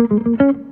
Thank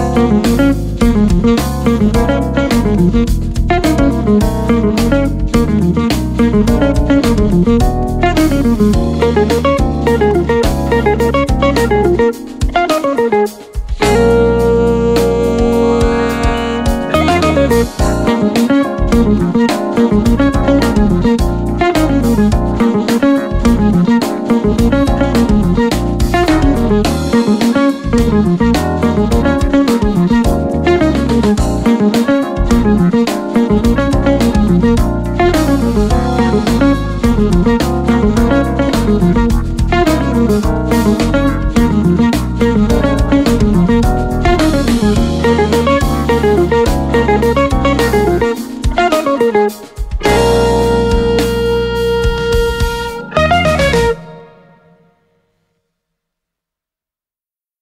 side